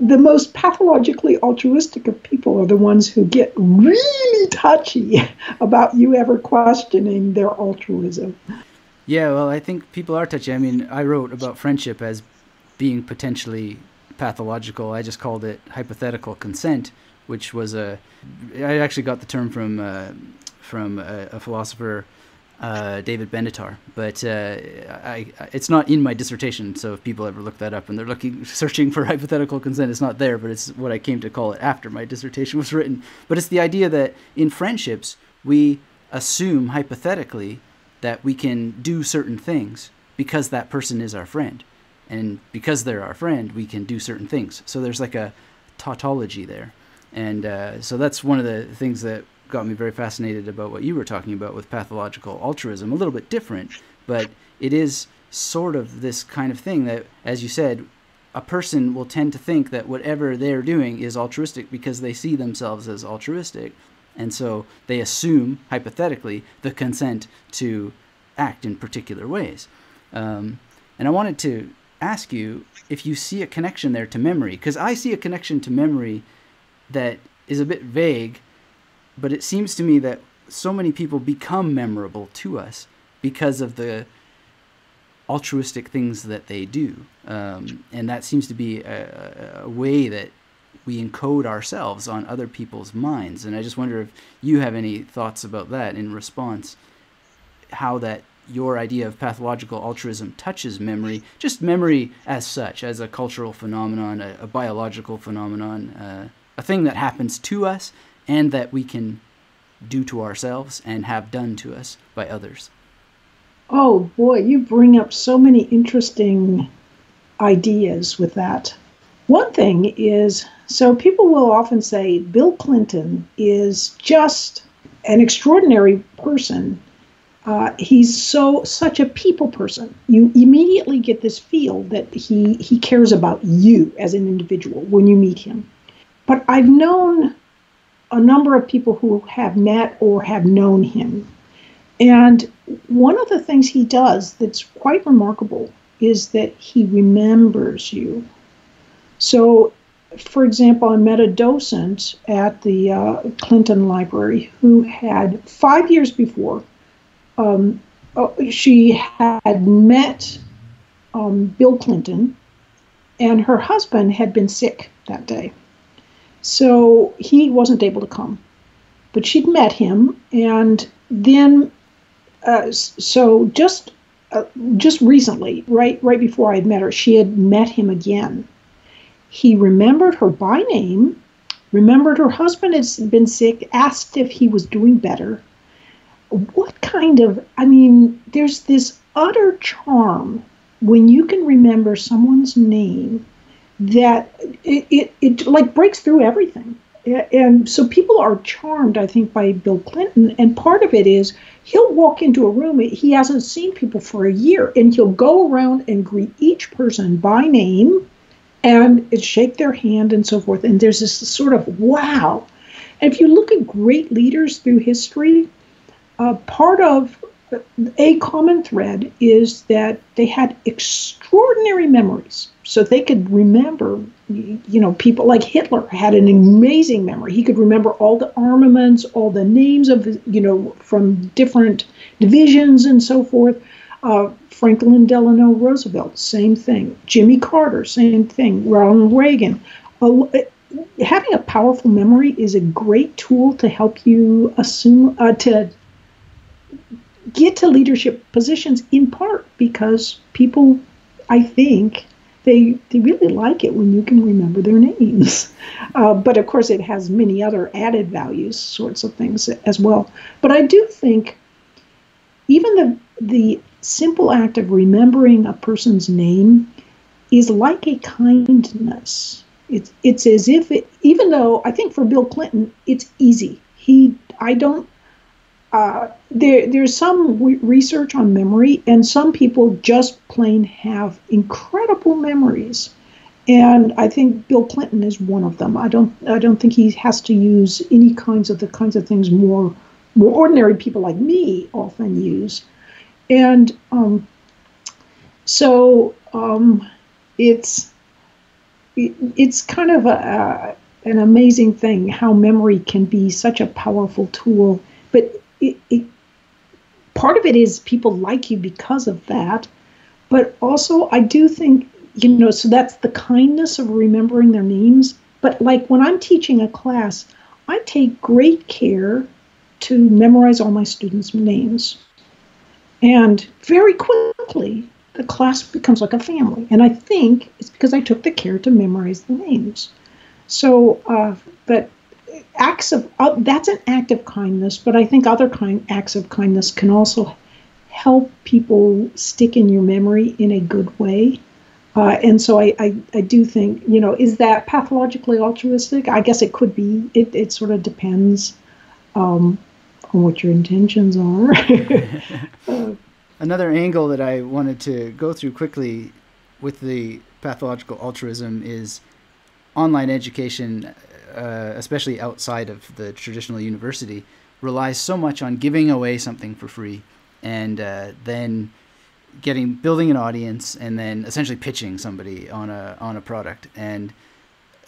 [SPEAKER 2] the most pathologically altruistic of people are the ones who get really touchy about you ever questioning their altruism.
[SPEAKER 1] Yeah, well, I think people are touchy. I mean, I wrote about friendship as being potentially pathological. I just called it hypothetical consent, which was a. I actually got the term from uh, from a, a philosopher uh, David Benatar, but uh, I, it's not in my dissertation. So if people ever look that up and they're looking searching for hypothetical consent, it's not there. But it's what I came to call it after my dissertation was written. But it's the idea that in friendships we assume hypothetically that we can do certain things because that person is our friend, and because they're our friend, we can do certain things. So there's like a tautology there, and uh, so that's one of the things that got me very fascinated about what you were talking about with pathological altruism. A little bit different, but it is sort of this kind of thing that, as you said, a person will tend to think that whatever they're doing is altruistic because they see themselves as altruistic. And so they assume, hypothetically, the consent to act in particular ways. Um, and I wanted to ask you if you see a connection there to memory, because I see a connection to memory that is a bit vague, but it seems to me that so many people become memorable to us because of the altruistic things that they do. Um, and that seems to be a, a, way that we encode ourselves on other people's minds. And I just wonder if you have any thoughts about that in response, how that your idea of pathological altruism touches memory, just memory as such, as a cultural phenomenon, a, a biological phenomenon, uh, a thing that happens to us and that we can do to ourselves and have done to us by others.
[SPEAKER 2] Oh boy, you bring up so many interesting ideas with that. One thing is so people will often say Bill Clinton is just an extraordinary person. Uh, he's so such a people person. You immediately get this feel that he he cares about you as an individual when you meet him. But I've known a number of people who have met or have known him. And one of the things he does that's quite remarkable is that he remembers you. So, for example, I met a docent at the uh, Clinton Library who had five years before, um, uh, she had met um, Bill Clinton, and her husband had been sick that day. So he wasn't able to come. But she'd met him, and then, uh, so just uh, just recently, right right before I had met her, she had met him again. He remembered her by name, remembered her husband had been sick, asked if he was doing better. What kind of, I mean, there's this utter charm when you can remember someone's name that it, it, it like breaks through everything. And so people are charmed, I think, by Bill Clinton. And part of it is he'll walk into a room, he hasn't seen people for a year, and he'll go around and greet each person by name and shake their hand and so forth. And there's this sort of wow. And if you look at great leaders through history, uh, part of a common thread is that they had extraordinary memories so they could remember you know people like hitler had an amazing memory. He could remember all the armaments all the names of you know from different divisions and so forth. Uh, franklin delano roosevelt same thing. Jimmy carter same thing. Ronald reagan. Having a powerful memory is a great tool to help you assume uh, to get to leadership positions in part because people i think they they really like it when you can remember their names. Uh, but of course, it has many other added values, sorts of things as well. But I do think even the the simple act of remembering a person's name is like a kindness. It's it's as if it, even though I think for Bill Clinton it's easy. He I don't uh, there, there's some research on memory, and some people just plain have incredible memories. And I think Bill Clinton is one of them. I don't, I don't think he has to use any kinds of the kinds of things more, more ordinary people like me often use. And um, so um, it's, it, it's kind of a, a, an amazing thing how memory can be such a powerful tool. It, it, part of it is people like you because of that, but also I do think you know so that's the kindness of remembering their names. But like when I'm teaching a class, I take great care to memorize all my students' names, and very quickly the class becomes like a family. And I think it's because I took the care to memorize the names. So, uh, but acts of uh, that's an act of kindness, but I think other kind acts of kindness can also help people stick in your memory in a good way. Uh, and so I, I, I, do think, you know, is that pathologically altruistic? I guess it could be. It, it sort of depends um, on what your intentions are. uh,
[SPEAKER 1] another angle that I wanted to go through quickly with the pathological altruism is online education, uh, especially outside of the traditional university, relies so much on giving away something for free and uh, then getting building an audience and then essentially pitching somebody on a on a product. And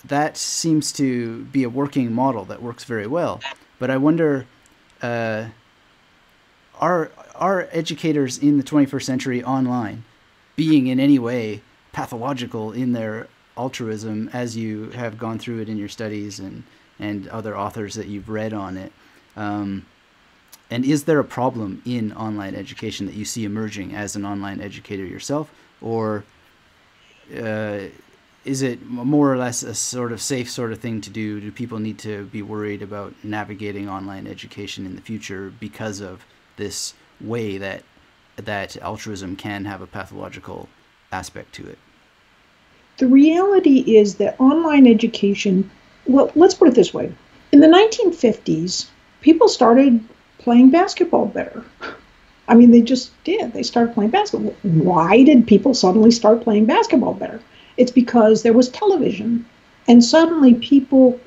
[SPEAKER 1] that seems to be a working model that works very well. But i wonder uh, are are educators in the 21st century online being in any way pathological in their altruism as you have gone through it in your studies and and other authors that you've read on it um, and is there a problem in online education that you see emerging as an online educator yourself, or uh, is it more or less a sort of safe sort of thing to do? Do people need to be worried about navigating online education in the future because of this way that that altruism can have a pathological aspect to it?
[SPEAKER 2] The reality is that online education, well, let's put it this way. In the 1950s, people started playing basketball better. I mean, they just did. They started playing basketball. Why did people suddenly start playing basketball better? It's because there was television, and suddenly people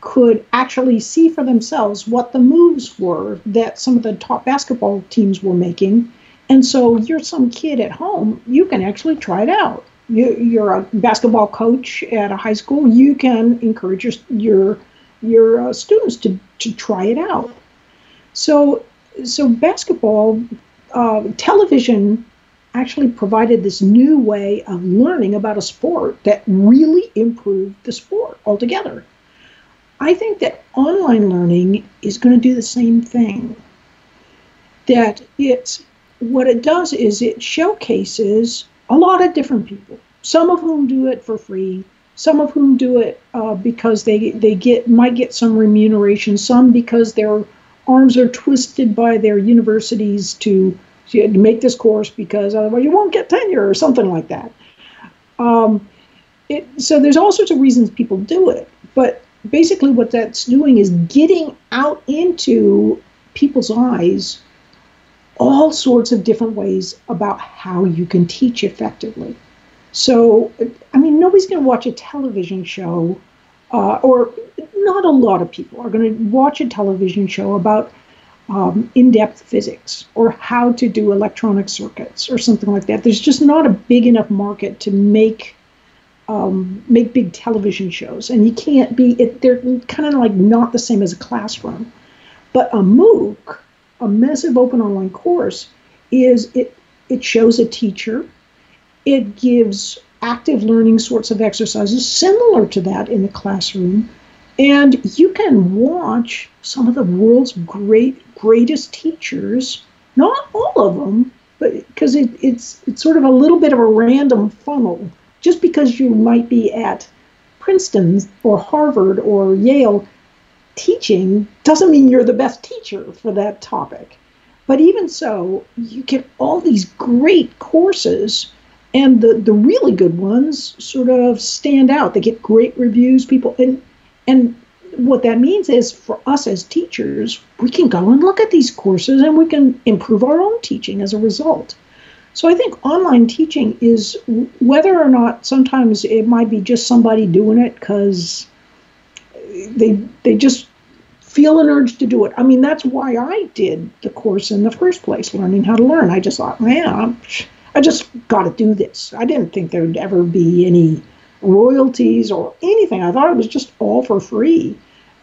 [SPEAKER 2] could actually see for themselves what the moves were that some of the top basketball teams were making. And so you're some kid at home, you can actually try it out. You, are a basketball coach at a high school, you can encourage your, your, your uh, students to, to try it out. So, so basketball, uh, television actually provided this new way of learning about a sport that really improved the sport altogether. I think that online learning is going to do the same thing. That it's what it does is it showcases a lot of different people, some of whom do it for free, some of whom do it uh, because they they get might get some remuneration, some because they're arms are twisted by their universities to, to make this course because otherwise you won't get tenure or something like that. Um, it, so there's all sorts of reasons people do it, but basically what that's doing is getting out into people's eyes all sorts of different ways about how you can teach effectively. So, I mean, nobody's going to watch a television show uh, or not a lot of people are going to watch a television show about um, in-depth physics or how to do electronic circuits or something like that. There's just not a big enough market to make um, make big television shows, and you can't be. It, they're kind of like not the same as a classroom. But a MOOC, a massive open online course, is it it shows a teacher. It gives active learning sorts of exercises similar to that in the classroom. And you can watch some of the world's great greatest teachers, not all of them, but because it, it's it's sort of a little bit of a random funnel. Just because you might be at Princeton or Harvard or Yale teaching doesn't mean you're the best teacher for that topic. But even so, you get all these great courses and the, the really good ones sort of stand out. They get great reviews. People and and what that means is for us as teachers, we can go and look at these courses and we can improve our own teaching as a result. So I think online teaching is whether or not sometimes it might be just somebody doing it because they they just feel an urge to do it. I mean that's why I did the course in the first place, learning how to learn. I just thought, man, I just got to do this. I didn't think there would ever be any royalties or anything. I thought it was just all for free.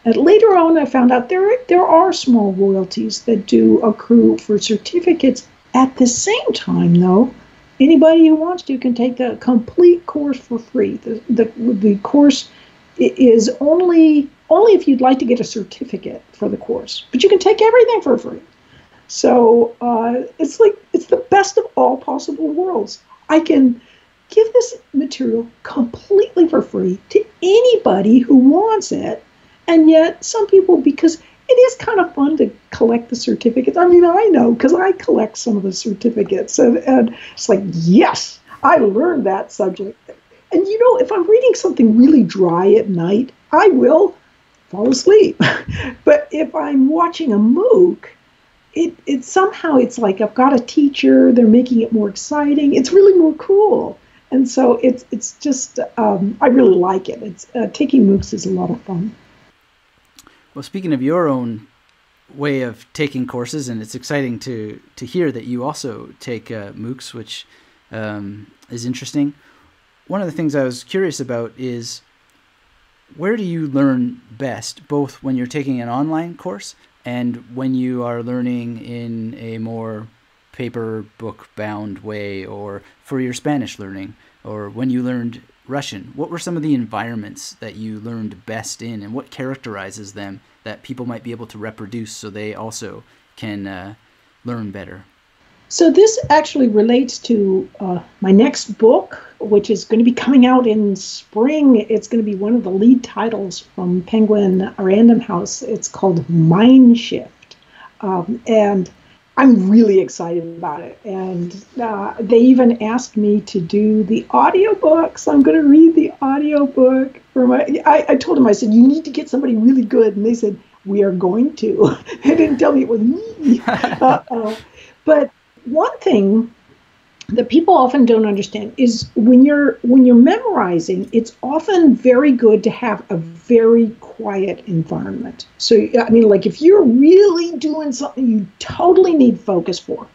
[SPEAKER 2] And later on, I found out there there are small royalties that do accrue for certificates. At the same time, though, anybody who wants to can take the complete course for free. The the, the course is only only if you'd like to get a certificate for the course, but you can take everything for free. So uh, it's like it's the best of all possible worlds. I can give this material completely for free to anybody who wants it, and yet some people because it is kind of fun to collect the certificates. I mean, I know because I collect some of the certificates, and, and it's like, yes, I learned that subject. And you know, if I'm reading something really dry at night, I will fall asleep. but if I'm watching a MOOC, it, it somehow it's like I've got a teacher. They're making it more exciting. It's really more cool, and so it's it's just um, I really like it. It's uh, taking MOOCs is a lot of fun.
[SPEAKER 1] Well, speaking of your own way of taking courses, and it's exciting to to hear that you also take uh, MOOCs, which um, is interesting. One of the things I was curious about is where do you learn best, both when you're taking an online course and when you are learning in a more paper book bound way, or for your Spanish learning, or when you learned Russian? What were some of the environments that you learned best in, and what characterizes them that people might be able to reproduce so they also can uh, learn better?
[SPEAKER 2] So this actually relates to uh, my next book, which is going to be coming out in spring. It's going to be one of the lead titles from Penguin Random House. It's called Mind Shift, um, and I'm really excited about it. And uh, they even asked me to do the audiobook, so I'm going to read the audiobook for my. I, I told them I said you need to get somebody really good, and they said we are going to. they didn't tell me it was me, uh, uh, but one thing that people often don't understand is when you're when you're memorizing it's often very good to have a very quiet environment. So i mean like if you're really doing something you totally need focus for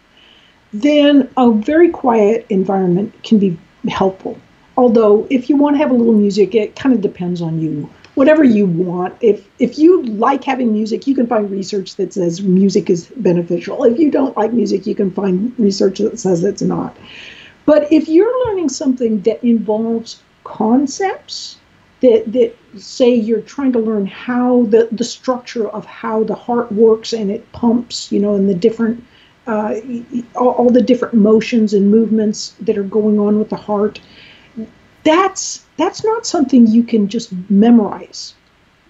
[SPEAKER 2] then a very quiet environment can be helpful. Although if you want to have a little music it kind of depends on you whatever you want. If if you like having music, you can find research that says music is beneficial. If you don't like music, you can find research that says it's not. But if you're learning something that involves concepts that that say you're trying to learn how the the structure of how the heart works and it pumps, you know, and the different uh, all, all the different motions and movements that are going on with the heart that's that's not something you can just memorize.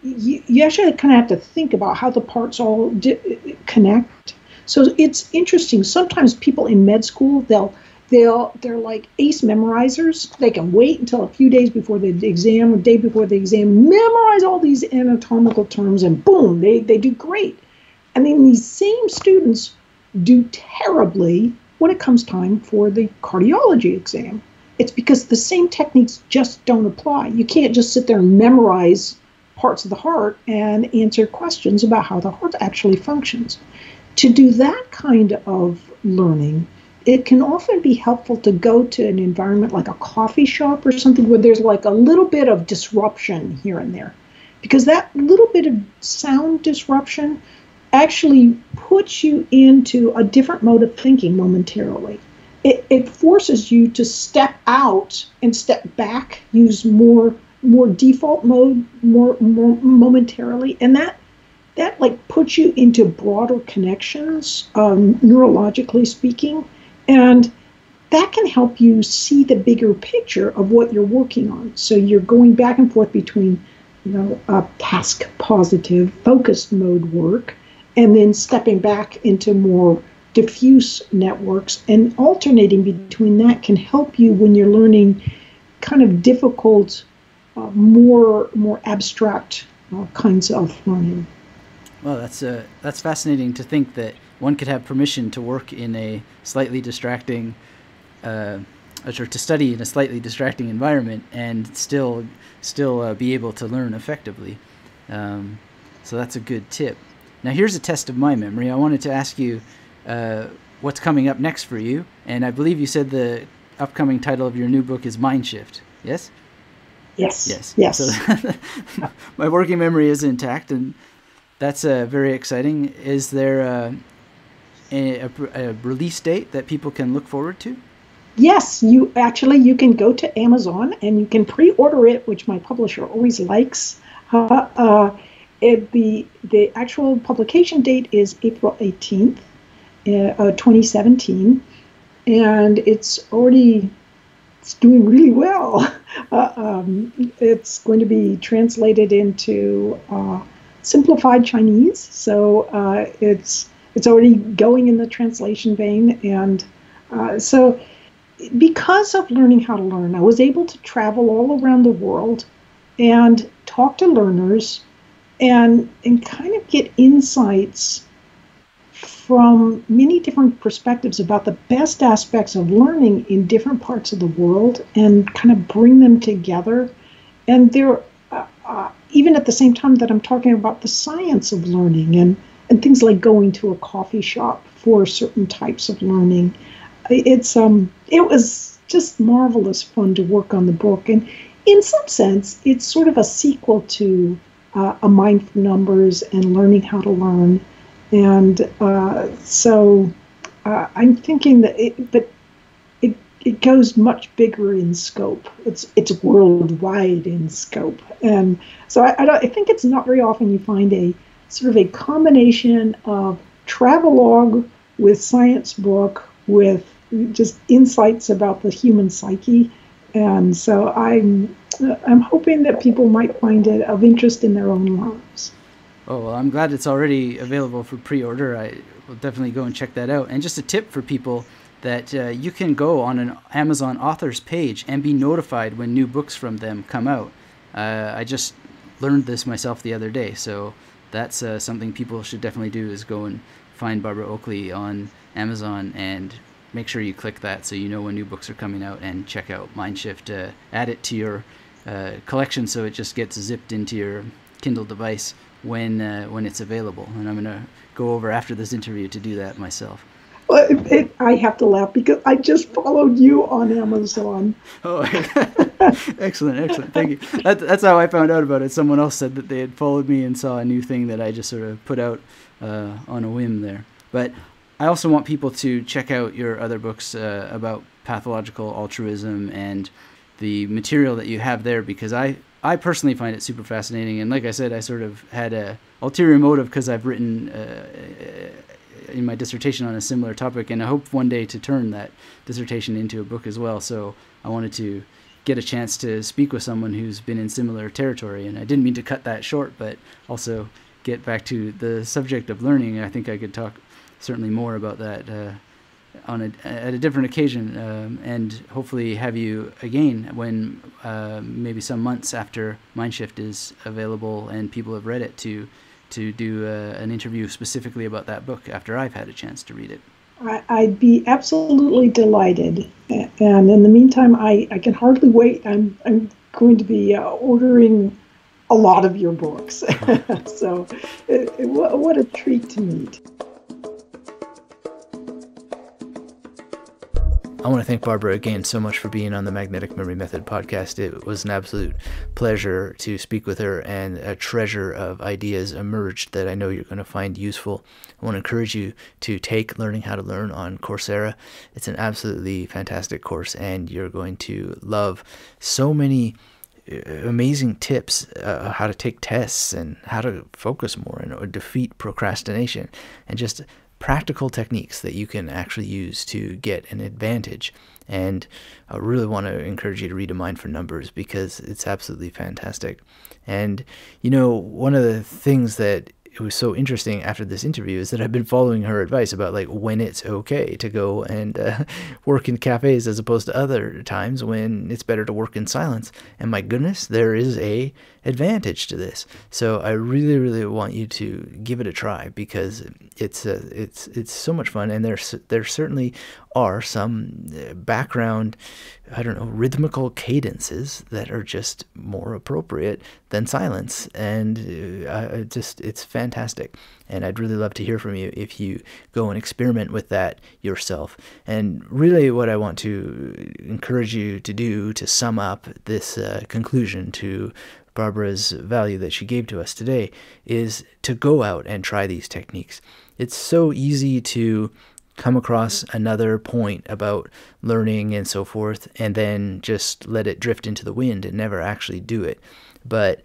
[SPEAKER 2] You, you actually kind of have to think about how the parts all di- connect. So it's interesting. Sometimes people in med school they'll they'll they're like ace memorizers. They can wait until a few days before the exam, a day before the exam, memorize all these anatomical terms, and boom, they they do great. I mean, these same students do terribly when it comes time for the cardiology exam it's because the same techniques just don't apply. You can't just sit there and memorize parts of the heart and answer questions about how the heart actually functions. To do that kind of learning, it can often be helpful to go to an environment like a coffee shop or something where there's like a little bit of disruption here and there. Because that little bit of sound disruption actually puts you into a different mode of thinking momentarily it, it forces you to step out and step back, use more more default mode more, more momentarily, and that that like puts you into broader connections, um, neurologically speaking, and that can help you see the bigger picture of what you're working on. So you're going back and forth between, you know, a task positive, focused mode work, and then stepping back into more diffuse networks and alternating between that can help you when you're learning kind of difficult uh, more more abstract uh, kinds of learning.
[SPEAKER 1] Well that's uh, that's fascinating to think that one could have permission to work in a slightly distracting uh, or to study in a slightly distracting environment and still still uh, be able to learn effectively. Um, so that's a good tip. Now here's a test of my memory. I wanted to ask you uh, what's coming up next for you. And I believe you said the upcoming title of your new book is Mind Shift. Yes.
[SPEAKER 2] Yes.
[SPEAKER 1] Yes.
[SPEAKER 2] Yes.
[SPEAKER 1] So my working memory is intact, and that's uh, very exciting. Is there uh, a, a, a release date that people can look forward to?
[SPEAKER 2] Yes, you actually you can go to Amazon and you can pre-order it, which my publisher always likes. Uh, uh, it, the the actual publication date is April 18th, uh, 2017, and it's already it's doing really well. Uh, um, it's going to be translated into uh, simplified Chinese, so uh, it's it's already going in the translation vein, and uh, so because of learning how to learn, I was able to travel all around the world and talk to learners and and kind of get insights from many different perspectives about the best aspects of learning in different parts of the world and kind of bring them together. And they're uh, uh, even at the same time that I'm talking about the science of learning and, and things like going to a coffee shop for certain types of learning. It's um it was just marvelous fun to work on the book and in some sense it's sort of a sequel to uh, a mind for numbers and learning how to learn and uh, so uh, I'm thinking that it, but it it goes much bigger in scope. It's it's worldwide in scope, and so I I, I think it's not very often you find a sort of a combination of travelogue with science book with just insights about the human psyche, and so I'm I'm hoping that people might find it of interest in their own lives.
[SPEAKER 1] Oh, well, I'm glad it's already available for pre order. I will definitely go and check that out. And just a tip for people that uh, you can go on an Amazon authors page and be notified when new books from them come out. Uh, I just learned this myself the other day, so that's uh, something people should definitely do is go and find Barbara Oakley on Amazon and make sure you click that so you know when new books are coming out and check out Mindshift. Uh, add it to your uh, collection so it just gets zipped into your Kindle device when uh, when it's available. And I'm going to go over after this interview to do that myself.
[SPEAKER 2] Well, it, it, I have to laugh because I just followed you on Amazon.
[SPEAKER 1] Oh, excellent, excellent. Thank you. That, that's how I found out about it. Someone else said that they had followed me and saw a new thing that I just sort of put out uh, on a whim there. But I also want people to check out your other books uh, about pathological altruism and the material that you have there because I I personally find it super fascinating, and like I said, I sort of had a ulterior motive because I've written uh, in my dissertation on a similar topic, and I hope one day to turn that dissertation into a book as well. So I wanted to get a chance to speak with someone who's been in similar territory, and I didn't mean to cut that short, but also get back to the subject of learning. I think I could talk certainly more about that. Uh, on a, at a different occasion um, and hopefully have you again when uh, maybe some months after Mindshift is available and people have read it to to do uh, an interview specifically about that book after I've had a chance to read it.
[SPEAKER 2] I'd be absolutely delighted. And in the meantime, I, I can hardly wait. I'm, I'm going to be uh, ordering a lot of your books. so, it, it, what a treat to meet.
[SPEAKER 1] I want to thank Barbara again so much for being on the Magnetic Memory Method podcast. It was an absolute pleasure to speak with her, and a treasure of ideas emerged that I know you're going to find useful. I want to encourage you to take Learning How to Learn on Coursera. It's an absolutely fantastic course, and you're going to love so many uh, amazing tips uh, how to take tests and how to focus more and defeat procrastination and just practical techniques that you can actually use to get an advantage. And I really want to encourage you to read A Mind for Numbers because it's absolutely fantastic. And, you know, one of the things that it was so interesting after this interview is that I've been following her advice about like when it's okay to go and uh, work in cafes as opposed to other times when it's better to work in silence. And my goodness, there is a advantage to this. So I really, really want you to give it a try because it's uh, it's it's so much fun, and there's there certainly are some uh, background, I don't know, rhythmical cadences that are just more appropriate than silence, and uh, just it's fantastic. And I'd really love to hear from you if you go and experiment with that yourself. And really, what I want to encourage you to do to sum up this uh, conclusion to Barbara's value that she gave to us today is to go out and try these techniques. It's so easy to come across another point about learning and so forth and then just let it drift into the wind and never actually do it. But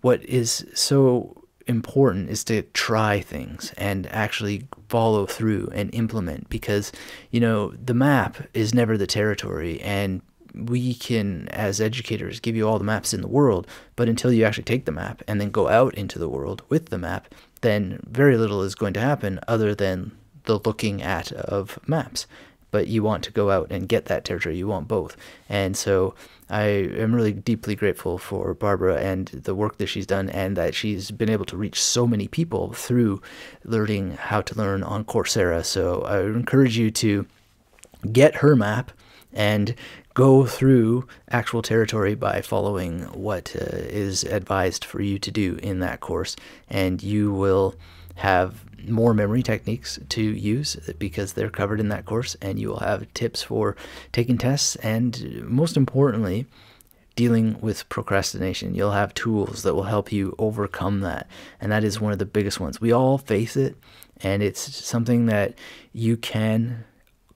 [SPEAKER 1] what is so important is to try things and actually follow through and implement because you know the map is never the territory and we can, as educators, give you all the maps in the world, but until you actually take the map and then go out into the world with the map, then very little is going to happen other than the looking at of maps. but you want to go out and get that territory. You want both. And so I am really deeply grateful for Barbara and the work that she's done, and that she's been able to reach so many people through learning how to learn on Coursera. So I encourage you to get her map and go through actual territory by following what uh, is advised for you to do in that course, and you will have more memory techniques to use because they're covered in that course, and you will have tips for taking tests, and most importantly, dealing with procrastination. You'll have tools that will help you overcome that, and that is one of the biggest ones. We all face it, and it's something that you can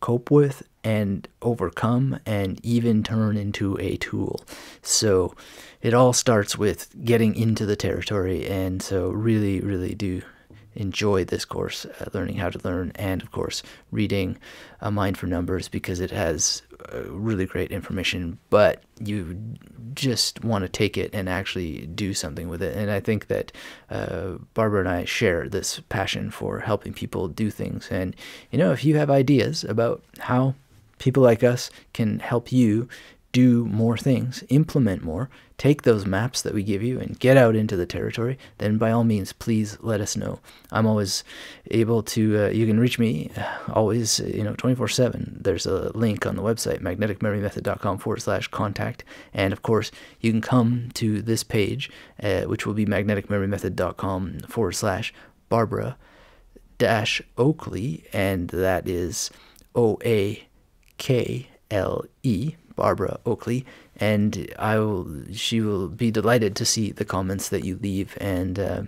[SPEAKER 1] cope with and overcome and even turn into a tool. So it all starts with getting into the territory. And so, really, really do enjoy this course, uh, learning how to learn, and of course, reading A Mind for Numbers because it has uh, really great information. But you just want to take it and actually do something with it. And I think that uh, Barbara and I share this passion for helping people do things. And, you know, if you have ideas about how people like us can help you do more things, implement more, take those maps that we give you and get out into the territory, then by all means, please let us know. I'm always able to, uh, you can reach me uh, always, you know, 24 7. There's a link on the website, magneticmemorymethod.com forward slash contact. And of course, you can come to this page, uh, which will be magneticmemorymethod.com forward slash Barbara dash Oakley. And that is O A K L E, Barbara Oakley, and I will. She will be delighted to see the comments that you leave, and uh,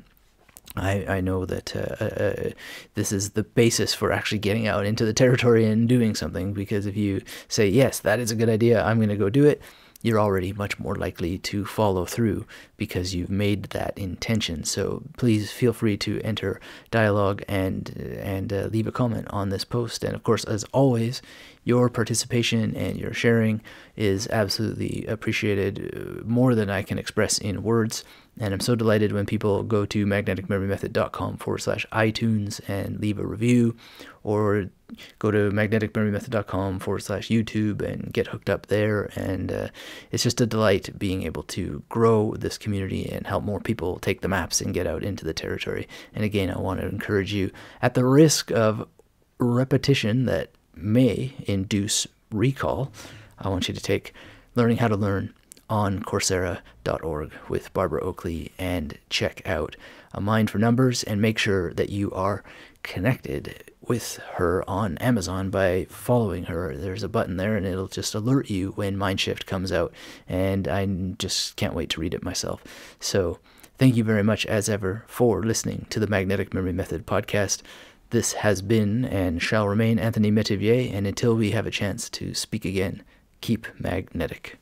[SPEAKER 1] I I know that uh, uh, this is the basis for actually getting out into the territory and doing something. Because if you say yes, that is a good idea, I'm going to go do it you're already much more likely to follow through because you've made that intention. So please feel free to enter dialogue and and uh, leave a comment on this post. And of course, as always, your participation and your sharing is absolutely appreciated uh, more than I can express in words. And I'm so delighted when people go to magneticmemorymethod.com forward slash iTunes and leave a review or go to magneticmemorymethod.com forward slash YouTube and get hooked up there. And uh, it's just a delight being able to grow this community and help more people take the maps and get out into the territory. And again, I want to encourage you at the risk of repetition that may induce recall, I want you to take Learning How to Learn on Coursera.org with Barbara Oakley and check out A Mind for Numbers and make sure that you are connected with her on Amazon by following her. There's a button there and it'll just alert you when Mindshift comes out. And I just can't wait to read it myself. So thank you very much, as ever, for listening to the Magnetic Memory Method podcast. This has been and shall remain Anthony Metivier, and until we have a chance to speak again, keep magnetic.